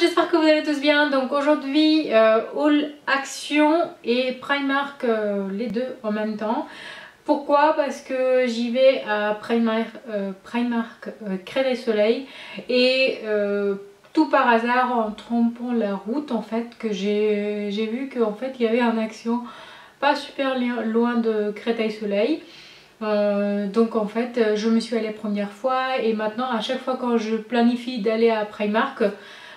j'espère que vous allez tous bien. Donc aujourd'hui, euh, All Action et Primark, euh, les deux en même temps. Pourquoi? Parce que j'y vais à Primark, euh, Primark euh, Crédit Soleil et tout par hasard en trompant la route en fait que j'ai vu qu'en fait il y avait un action pas super loin de Créteil Soleil. Donc en fait je me suis allée première fois et maintenant à chaque fois quand je planifie d'aller à Primark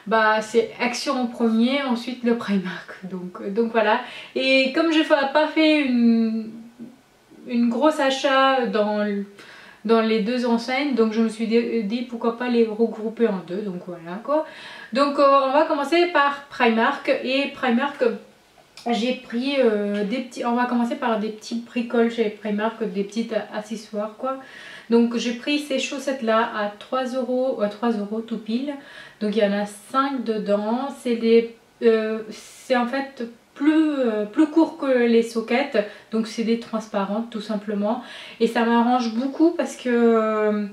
bah c'est Action en premier ensuite le Primark. Donc, euh, donc voilà. Et comme je n'ai pas fait une, une grosse achat dans, dans les deux enseignes donc je me suis dit pourquoi pas les regrouper en deux. Donc voilà quoi. Donc on va commencer par Primark. Et Primark j'ai pris euh, des petits, on va commencer par des petits bricoles chez Primark, des petites accessoires quoi. Donc j'ai pris ces chaussettes là à 3 euros, 3 euros tout pile. Donc il y en a 5 dedans. Euh, c'est en fait plus, euh, plus court que les soquettes. Donc c'est des transparentes tout simplement. Et ça m'arrange beaucoup parce que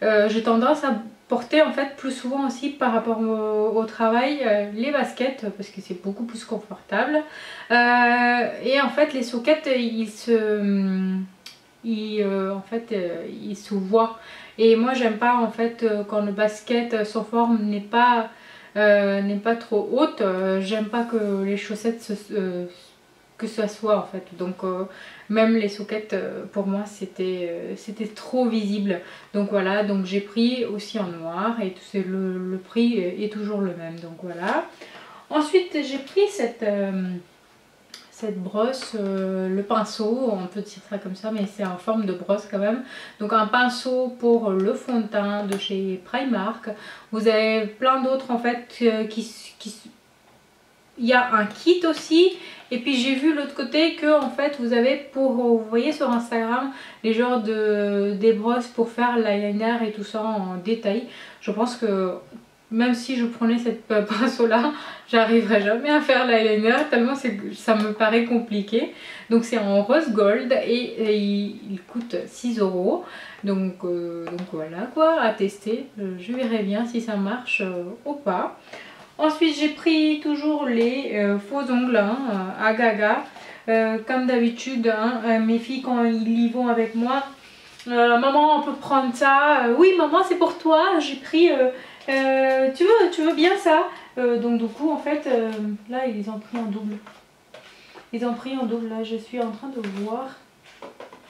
j'ai tendance à porter en fait plus souvent aussi par rapport au, travail euh, les baskets parce que c'est beaucoup plus confortable euh, et en fait les sockets ils se ils, euh, en fait ils se voient et moi j'aime pas en fait quand le basket son forme n'est pas n'est pas trop haute j'aime pas que les chaussettes se, que ça soit en fait. Donc euh, même les soquettes euh, pour moi c'était euh, c'était trop visible. Donc voilà. Donc j'ai pris aussi en noir et le, le prix est toujours le même. Donc voilà. Ensuite j'ai pris cette cette brosse, le pinceau, on peut dire ça comme ça, mais c'est en forme de brosse quand même. Donc un pinceau pour le fond de teint de chez Primark. Vous avez plein d'autres en fait qui, qui... Il y a un kit aussi et puis j'ai vu l'autre côté que en fait vous avez pour, vous voyez sur Instagram, les genres de des brosses pour faire l'eyeliner et tout ça en détail. Je pense que même si je prenais cette pinceau là, j'arriverai jamais à faire l'eyeliner tellement ça me paraît compliqué. Donc c'est en rose gold et, il, coûte 6 euros. Donc, euh, donc voilà quoi, à tester. Je verrai bien si ça marche euh, ou pas. Ensuite, j'ai pris toujours les euh, faux ongles hein, à Gaga. Euh, comme d'habitude, hein, euh, mes filles, quand ils y vont avec moi, maman, on peut prendre ça. oui, maman, c'est pour toi. J'ai pris. Tu, veux, tu veux bien ça Donc, du coup, en fait, là, ils ont pris en double. Ils ont pris en double. Là, je suis en train de voir.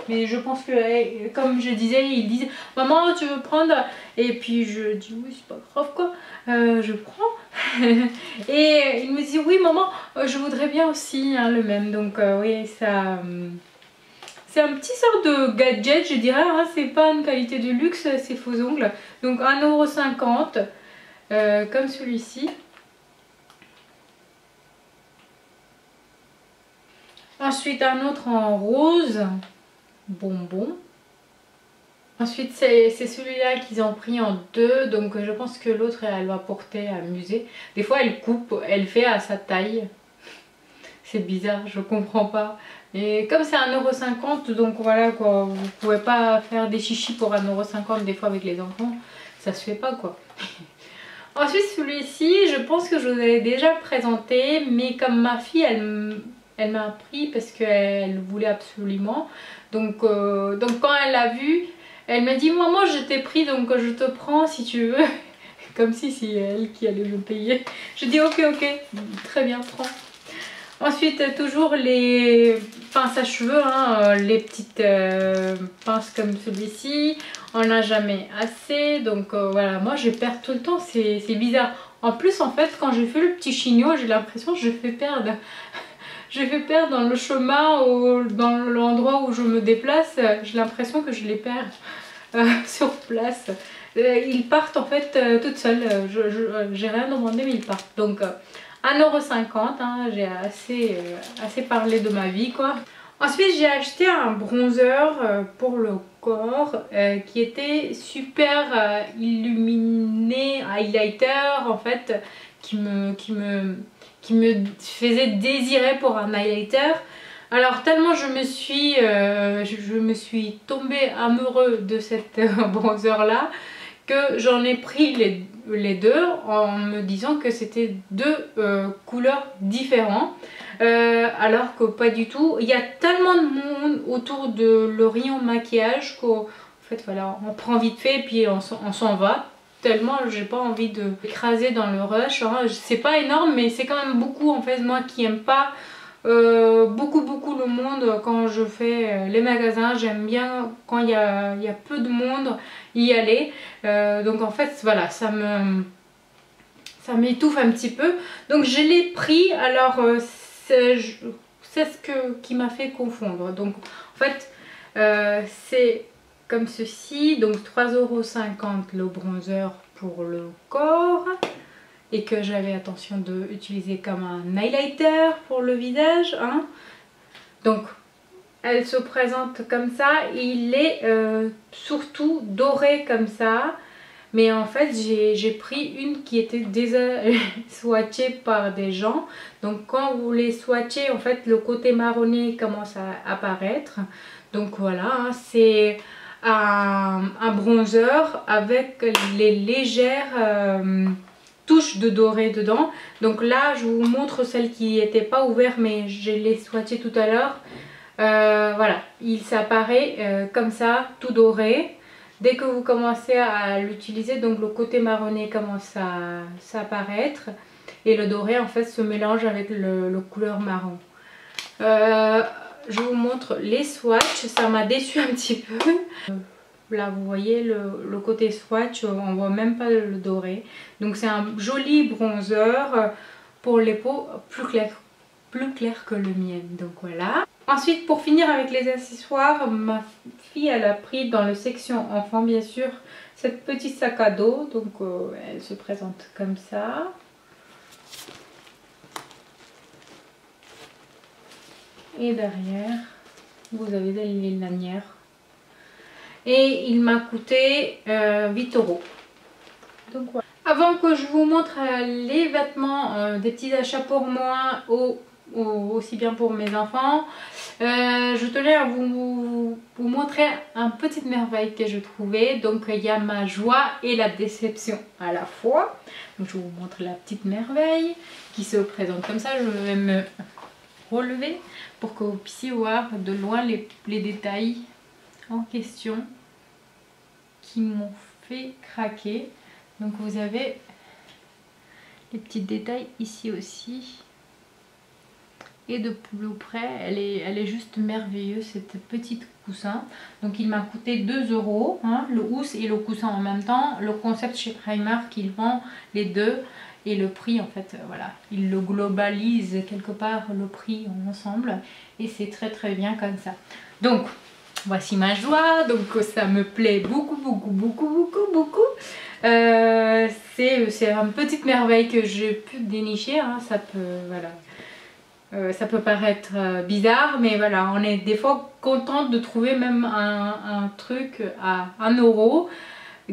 Mais je pense que, eh, comme je disais, ils disent Maman, tu veux prendre? Et puis je dis Oui, c'est pas grave quoi. je prends. et il me dit oui maman euh, je voudrais bien aussi hein, le même donc euh, oui ça euh, un petit sort de gadget je dirais hein. c'est pas une qualité de luxe ces faux ongles donc 1,50€ euh, comme celui-ci ensuite un autre en rose bonbon Ensuite c'est celui-là qu'ils ont pris en deux donc je pense que l'autre elle va porter à musée. Des fois elle coupe, elle fait à sa taille. C'est bizarre, je comprends pas. Et comme c'est 1,50€ donc voilà quoi, vous pouvez pas faire des chichis pour 1,50€ des fois avec les enfants. Ça se fait pas quoi. Ensuite celui-ci je pense que je vous avais déjà présenté mais comme ma fille elle, m'a pris parce qu'elle voulait absolument. Donc, euh, donc quand elle l'a vu elle m'a dit maman je t'ai pris donc je te prends si tu veux. Comme si c'est elle qui allait me payer. Je dis ok ok très bien prends. Ensuite toujours les pinces à cheveux, hein, les petites euh, pinces comme celui-ci. On n'a jamais assez donc euh, voilà moi je perds tout le temps c'est bizarre. En plus en fait quand je fais le petit chignon j'ai l'impression que je fais perdre. je fais perdre dans le chemin ou dans l'endroit où je me déplace, j'ai l'impression que je les perds euh, sur place. Euh, ils partent en fait euh, toutes seules, j'ai rien demandé mais ils partent. Donc 1,50€, hein, j'ai assez, assez parlé de ma vie quoi. Ensuite j'ai acheté un bronzer pour le corps qui était super illuminé, highlighter en fait, qui me, qui me qui me faisait désirer pour un highlighter. Alors tellement je me suis, euh, je, me suis tombée amoureux de cette bronzer là que j'en ai pris les, deux en me disant que c'était deux couleurs différentes. alors que pas du tout. Il y a tellement de monde autour de rayon maquillage qu'en fait voilà, on prend vite fait et puis on s'en va tellement j'ai pas envie de écraser dans le rush. C'est pas énorme mais c'est quand même beaucoup en fait moi qui aime pas euh, beaucoup beaucoup le monde quand je fais euh, les magasins. J'aime bien quand il y a, peu de monde y aller. Euh, donc en fait voilà ça me ça m'étouffe un petit peu. Donc je l'ai pris alors c'est ce que, qui m'a fait confondre. Donc en fait c'est comme ceci. Donc 3,50€ le bronzer pour le corps. Et que j'avais attention d'utiliser comme un highlighter pour le visage. Hein. Donc elle se présente comme ça. Il est euh, surtout doré comme ça. Mais en fait j'ai pris une qui était déjà swatchée par des gens. Donc quand vous les swatchez en fait le côté marronné commence à apparaître. Donc voilà hein, c'est un, bronzer avec les légères euh, touches de doré dedans. Donc là, je vous montre celle qui n'était pas ouverte, mais je l'ai swatché tout à l'heure. Euh, voilà, il s'apparaît euh, comme ça, tout doré. Dès que vous commencez à l'utiliser, donc le côté marronné commence à s'apparaître. Et le doré, en fait, se mélange avec le, couleur marron je vous montre les swatchs. Ça m'a déçu un petit peu. Là, vous voyez le, côté swatch, on voit même pas le doré. Donc c'est un joli bronzer pour les peaux plus claires plus clair que le mien. Donc voilà. Ensuite, pour finir avec les accessoires, ma fille, elle a pris dans le section enfant, bien sûr, cette petite sac à dos. Donc euh, elle se présente comme ça. et derrière vous avez les lanières et il m'a coûté 8 euh, euros. Donc voilà. Avant que je vous montre euh, les vêtements euh, des petits achats pour moi ou, aussi bien pour mes enfants je tenais à vous, montrer un petite merveille que je trouvais. Donc il y a ma joie et la déception à la fois. Donc je vous montre la petite merveille qui se présente comme ça. Je vais me relever pour que vous puissiez voir de loin les, détails en question qui m'ont fait craquer. Donc vous avez les petits détails ici aussi. Et de plus près, elle est, elle est juste merveilleuse cette petite coussin. Donc il m'a coûté 2 euros, hein, le housse et le coussin en même temps. Le concept chez Primark, ils vend les deux et le prix en fait euh, voilà il le globalise quelque part le prix ensemble et c'est très très bien comme ça donc voici ma joie. Donc ça me plaît beaucoup beaucoup beaucoup beaucoup beaucoup. Euh, c'est une petite merveille que j'ai pu dénicher hein. ça peut voilà. Euh, ça peut paraître bizarre mais voilà on est des fois contente de trouver même un, un truc à 1 euro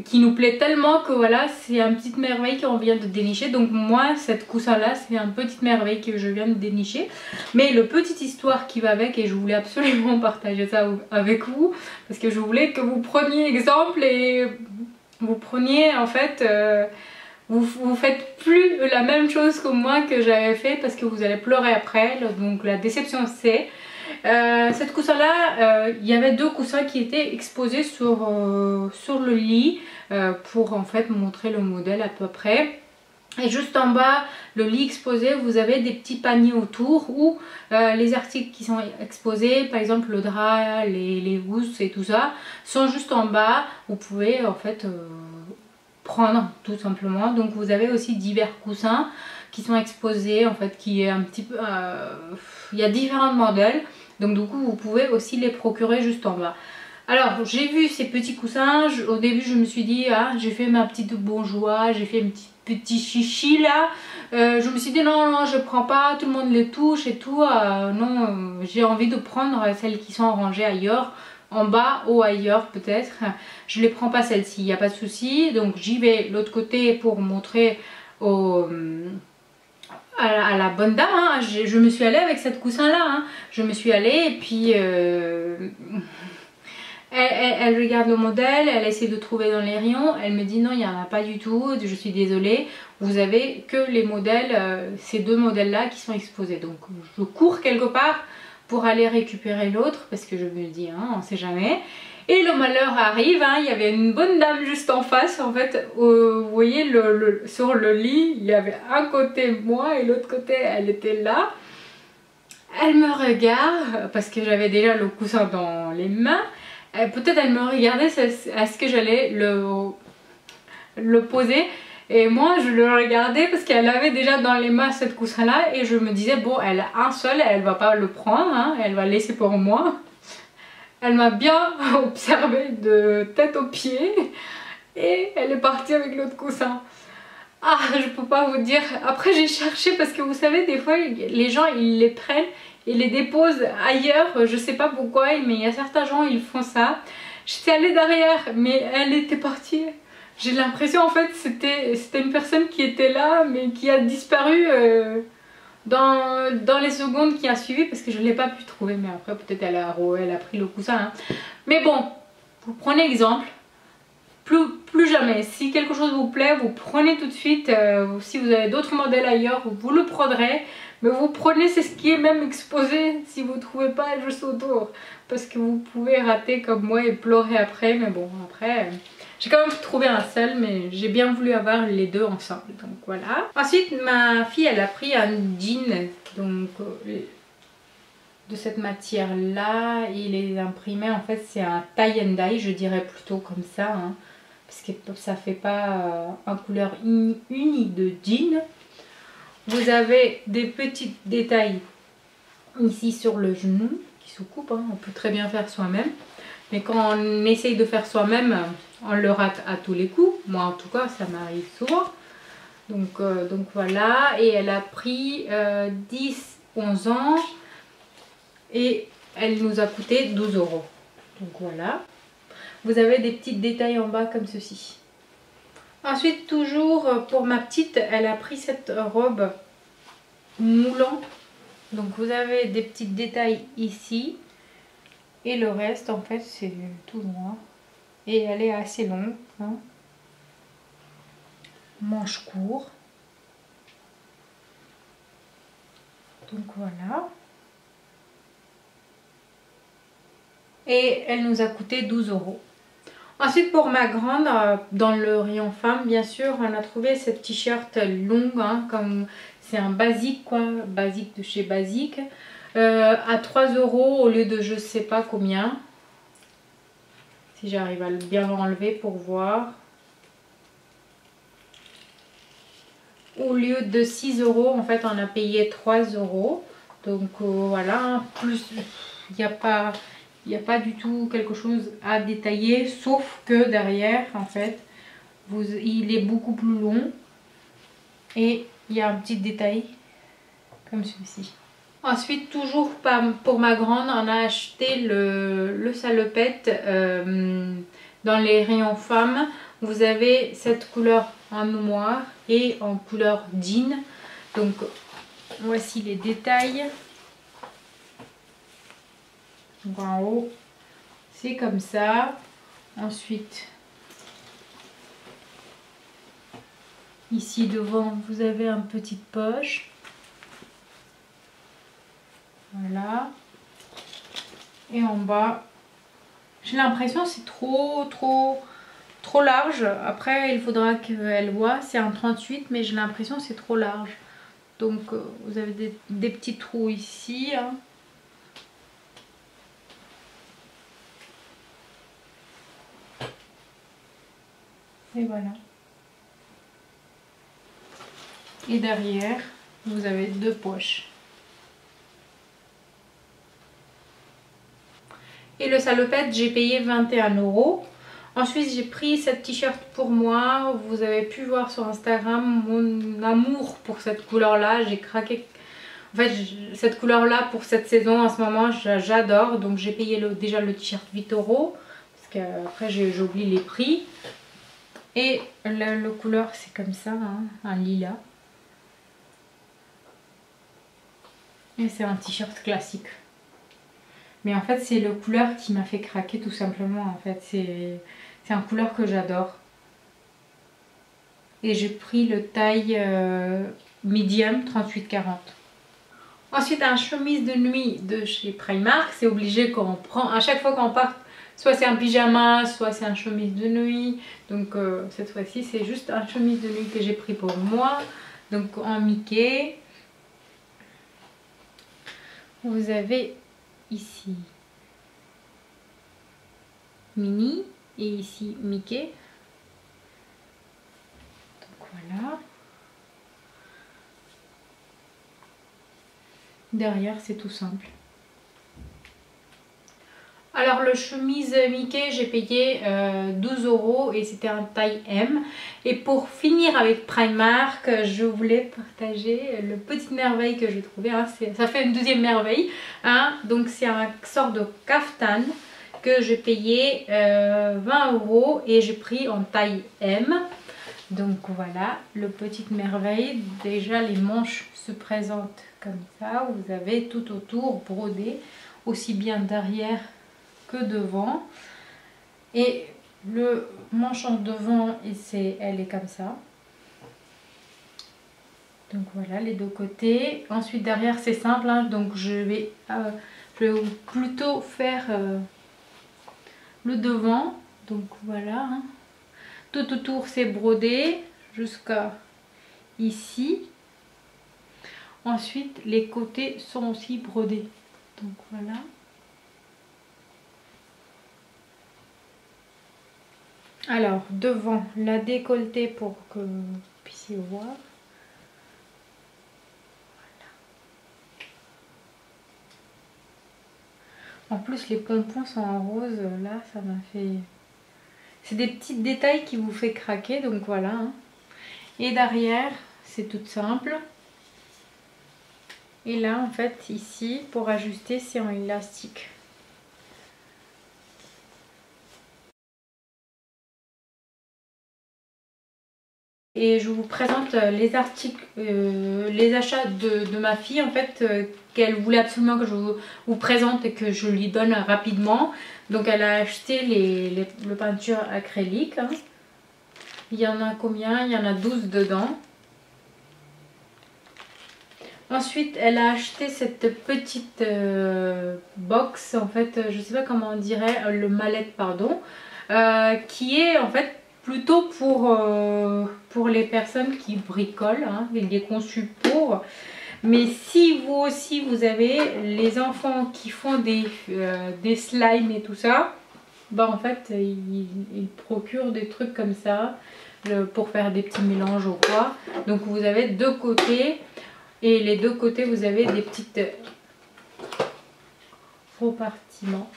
qui nous plaît tellement que voilà c'est une petite merveille qu'on vient de dénicher. Donc moi cette coussin là c'est une petite merveille que je viens de dénicher. Mais le petite histoire qui va avec et je voulais absolument partager ça avec vous parce que je voulais que vous preniez exemple et vous preniez en fait euh, vous, vous faites plus la même chose que moi que j'avais fait parce que vous allez pleurer après. Donc la déception c'est euh, cette coussin là, euh, il y avait deux coussins qui étaient exposés sur, euh, sur le lit pour en fait montrer le modèle à peu près. Et juste en bas, le lit exposé, vous avez des petits paniers autour où les articles qui sont exposés, par exemple le drap, les, les housses et tout ça, sont juste en bas. Vous pouvez en fait prendre tout simplement. Donc vous avez aussi divers coussins qui sont exposés en fait, qui est un petit peu... il y a différents modèles. Donc du coup vous pouvez aussi les procurer juste en bas. Alors j'ai vu ces petits coussins, au début je me suis dit ah j'ai fait ma petite bonjoie, j'ai fait un petit, petit chichi là. Euh, je me suis dit non non je prends pas, tout le monde les touche et tout. Euh, non euh, j'ai envie de prendre celles qui sont rangées ailleurs en bas ou ailleurs peut-être. Je les prends pas celles-ci, il n'y a pas de souci. Donc j'y vais l'autre côté pour montrer au, à, la bonne dame. Hein. Je, me suis allée avec cette coussin là. Hein. Je me suis allée et puis euh, Elle, regarde le modèle, elle essaie de trouver dans les rayons, elle me dit non il n'y en a pas du tout, je suis désolée, vous avez que les modèles, euh, ces deux modèles là qui sont exposés. Donc je cours quelque part pour aller récupérer l'autre parce que je me dis hein, on sait jamais. Et le malheur arrive, hein, il y avait une bonne dame juste en face, en fait, vous voyez le, sur le lit, il y avait un côté moi et l'autre côté elle était là. Elle me regarde parce que j'avais déjà le coussin dans les mains. Peut-être elle me regardait à ce que j'allais le, le poser? Et moi je le regardais parce qu'elle avait déjà dans les mains cette coussin là et je me disais bon elle a un seul, elle va pas le prendre, hein, elle va laisser pour moi. Elle m'a bien observé de tête aux pieds et elle est partie avec l'autre coussin. Ah, je peux pas vous dire. Après, j'ai cherché parce que vous savez, des fois, les gens, ils les prennent et les déposent ailleurs. Je sais pas pourquoi, mais il y a certains gens, ils font ça. J'étais allée derrière, mais elle était partie. J'ai l'impression, en fait, c'était une personne qui était là, mais qui a disparu. Euh, dans, dans, les secondes qui a suivi parce que je ne l'ai pas pu trouver mais après peut-être elle a, elle a pris le coussin hein. mais bon vous prenez exemple plus, plus jamais. Si quelque chose vous plaît vous prenez tout de suite euh, si vous avez d'autres modèles ailleurs vous le prendrez. Mais vous prenez c'est ce qui est même exposé si vous ne trouvez pas juste autour. Parce que vous pouvez rater comme moi et pleurer après mais bon après j'ai quand même trouvé un seul, mais j'ai bien voulu avoir les deux ensemble. Donc voilà. Ensuite, ma fille, elle a pris un jean donc, euh, de cette matière-là. Il est imprimé, en fait, c'est un tie and dye, je dirais plutôt comme ça. Hein, parce que ça fait pas euh, un couleur unie de jean. Vous avez des petits détails ici sur le genou qui se coupent. Hein. On peut très bien faire soi-même. Mais quand on essaye de faire soi-même, on le rate à tous les coups. Moi en tout cas, ça m'arrive souvent. Donc, euh, voilà, et elle a pris 10, euh, 11 ans et elle nous a coûté 12 euros. Donc voilà. Vous avez des petits détails en bas comme ceci. Ensuite, toujours pour ma petite, elle a pris cette robe moulant. Donc vous avez des petits détails ici. Et le reste, en fait, c'est tout noir. Et elle est assez longue. Hein. Manche court. Donc voilà. Et elle nous a coûté 12 euros. Ensuite pour ma grande, euh, dans le rayon femme bien sûr, on a trouvé cette t-shirt longue, hein, comme c'est un basique quoi, basique de chez Basique. Euh, à 3 euros au lieu de je sais pas combien. Si j'arrive à bien l'enlever pour voir. Au lieu de 6 euros, en fait, on a payé 3 euros. Donc euh, voilà, plus il n'y a pas il n'y a pas du tout quelque chose à détailler sauf que derrière en fait vous, il est beaucoup plus long et il y a un petit détail comme celui-ci Ensuite, toujours pour ma grande, on a acheté le, salopette euh, dans les rayons femmes. Vous avez cette couleur en noir et en couleur jean. Donc, voici les détails. en haut, c'est comme ça. Ensuite, ici devant, vous avez une petite poche. Voilà. Et en bas, j'ai l'impression c'est trop, trop, trop large. Après, il faudra qu'elle voit. C'est un 38, mais j'ai l'impression c'est trop large. Donc, euh, vous avez des, petits trous ici. Hein. Et voilà. Et derrière, vous avez deux poches. Et le salopette, j'ai payé 21 euros. Ensuite, j'ai pris cette t-shirt pour moi. Vous avez pu voir sur Instagram mon amour pour cette couleur-là. J'ai craqué. En fait, cette couleur-là pour cette saison en ce moment, j'adore. Donc, j'ai payé déjà le t-shirt 8 euros. Parce qu'après, j'oublie les prix. Et le, couleur, c'est comme ça, hein, un lilas. Et c'est un t-shirt classique. Mais en fait, c'est le couleur qui m'a fait craquer tout simplement. En fait, c'est un couleur que j'adore. Et j'ai pris le taille euh, medium 38-40. Ensuite, un chemise de nuit de chez Primark. C'est obligé qu'on prend, à chaque fois qu'on part, soit c'est un pyjama, soit c'est un chemise de nuit. Donc euh, cette fois-ci, c'est juste un chemise de nuit que j'ai pris pour moi. Donc en Mickey. Vous avez ici Minnie et ici Mickey. Donc voilà. Derrière, c'est tout simple. Alors le chemise Mickey, j'ai payé 12 euh, euros et c'était un taille M. Et pour finir avec Primark, je voulais partager le petit merveille que j'ai trouvé. Hein. Ça fait une deuxième merveille. Hein. Donc c'est un sort de kaftan que j'ai payé 20 euh, euros et j'ai pris en taille M. Donc voilà, le petit merveille. Déjà les manches se présentent comme ça. Vous avez tout autour brodé, aussi bien derrière que devant. Et le manche en devant, ici, elle est comme ça. Donc voilà les deux côtés. Ensuite derrière c'est simple, hein. donc je vais, euh, je vais plutôt faire euh, le devant. Donc voilà. Hein. Tout autour c'est brodé jusqu'à ici. Ensuite les côtés sont aussi brodés. Donc voilà. Alors, devant la décolletée pour que vous puissiez voir. En plus, les pompons sont en rose. Là, ça m'a fait... C'est des petits détails qui vous fait craquer. Donc voilà. Hein. Et derrière, c'est tout simple. Et là, en fait, ici, pour ajuster, c'est en élastique. Et je vous présente euh, les articles, euh, les achats de, ma fille en fait, euh, qu'elle voulait absolument que je vous, présente et que je lui donne rapidement. Donc elle a acheté les, peintures acryliques. Hein. Il y en a combien? Il y en a 12 dedans. Ensuite, elle a acheté cette petite box, en fait, je sais pas comment on dirait, le mallette, pardon, qui est en fait plutôt pour, euh, pour les personnes qui bricolent, hein, il est conçu pour. Mais si vous aussi vous avez les enfants qui font des, euh, des slimes et tout ça, bah en fait ils, procurent des trucs comme ça pour faire des petits mélanges ou quoi. Donc vous avez deux côtés et les deux côtés vous avez des petites repartiments.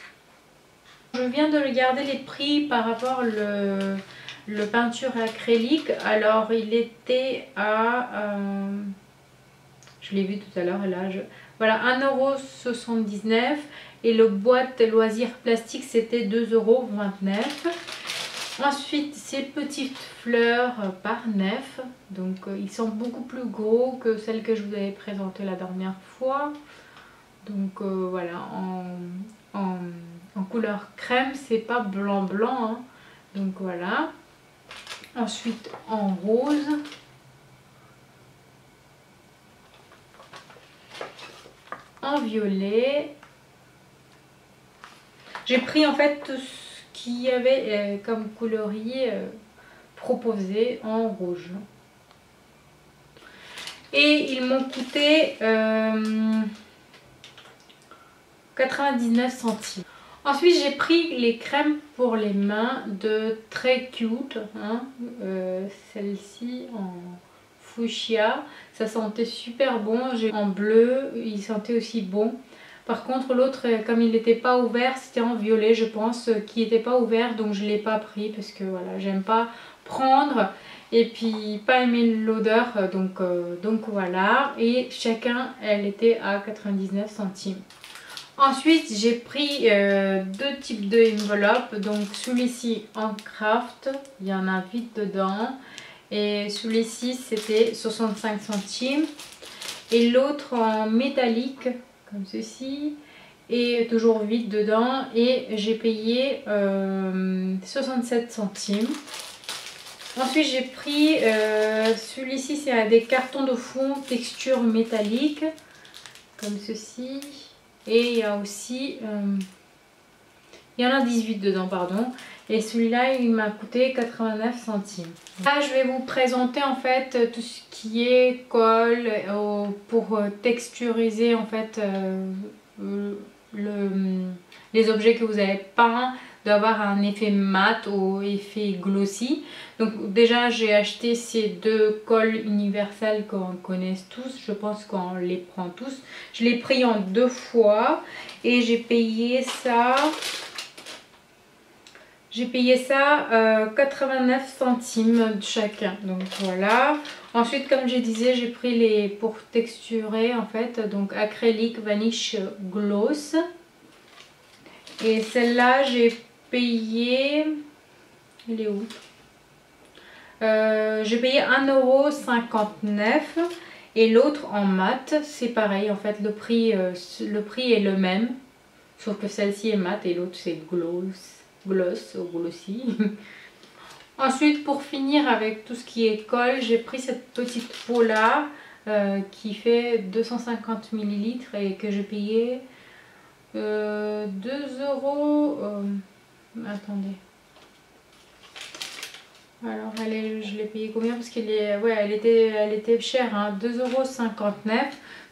Je viens de regarder les prix par rapport le le peinture acrylique, alors il était à... Euh, je l'ai vu tout à l'heure, là, voilà, 1,79€ et le boîte loisirs plastique c'était 2,29€. Ensuite, ces petites fleurs par neuf. Donc, euh, ils sont beaucoup plus gros que celles que je vous avais présentées la dernière fois. Donc, euh, voilà, en, en, couleur crème, c'est pas blanc-blanc. Hein. Donc, voilà. Ensuite en rose. En violet. J'ai pris en fait tout ce qu'il y avait euh, comme coloris euh, proposé en rouge. Et ils m'ont coûté 99 euh, centimes. Ensuite, j'ai pris les crèmes pour les mains de Très Cute. Hein. Euh, celle-ci en fuchsia. Ça sentait super bon. En bleu, il sentait aussi bon. Par contre, l'autre, comme il n'était pas ouvert, c'était en violet, je pense, qui n'était pas ouvert. Donc, je ne l'ai pas pris parce que voilà, j'aime pas prendre et puis pas aimer l'odeur. Donc, euh, donc voilà. Et chacun, elle était à 99 centimes. Ensuite, j'ai pris euh, deux types d'enveloppes. Donc, celui-ci en craft, il y en a vite dedans. Et celui-ci, c'était 65 centimes. Et l'autre en métallique, comme ceci. et toujours vide dedans et j'ai payé 67 centimes. Ensuite j'ai pris celui-ci c'est des cartons de fond texture métallique comme ceci et il y a aussi il y en a 18 dedans pardon et celui-là, il m'a coûté 89 centimes. Là, je vais vous présenter en fait tout ce qui est colle euh, pour euh, texturiser en fait euh, les objets que vous avez peints d'avoir un effet mat ou effet glossy. Donc déjà j'ai acheté ces deux colles universelles qu'on connaît tous, je pense qu'on les prend tous. Je l'ai pris en deux fois et j'ai payé ça j'ai payé ça 89 euh, centimes chacun. Donc voilà. Ensuite, comme je disais, j'ai pris les pour texturer en fait. Donc acrylique vanish gloss. Et celle-là, j'ai payé... Elle est où? Euh, J'ai payé 1,59€ et l'autre en mat, c'est pareil en fait, le prix, euh, le prix est le même, sauf que celle-ci est mat et l'autre c'est gloss gloss ou. Ensuite, pour finir avec tout ce qui est colle, j'ai pris cette petite peau là euh, qui fait 250 ml et que j'ai payé 2 euh, euros. Euh, attendez. Alors, elle je l'ai payé combien? Parce qu'elle ouais, elle était, elle était chère, hein, 2,59€.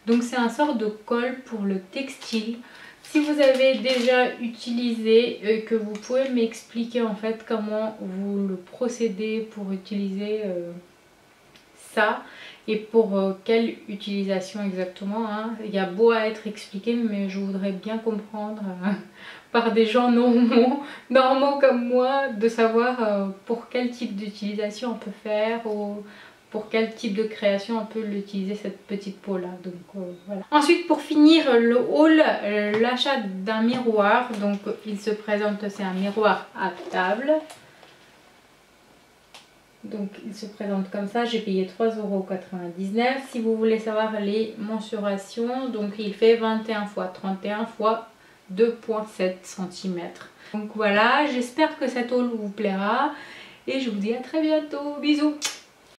Donc, c'est un sort de colle pour le textile. Si vous avez déjà utilisé, et que vous pouvez m'expliquer en fait comment vous le procédez pour utiliser euh, ça et pour euh, quelle utilisation exactement. Hein? Il y a beau à être expliqué mais je voudrais bien comprendre euh, par des gens normaux, normaux comme moi de savoir pour quel type d'utilisation on peut faire ou pour quel type de création on peut l'utiliser cette petite peau là donc euh, voilà. Ensuite pour finir le haul euh, l'achat d'un miroir. Donc il se présente c'est un miroir à table. Donc il se présente comme ça. J'ai payé 3,99€ si vous voulez savoir les mensurations donc il fait 21 x 31 x 2,7 cm donc voilà j'espère que cette haul vous plaira et je vous dis à très bientôt. Bisous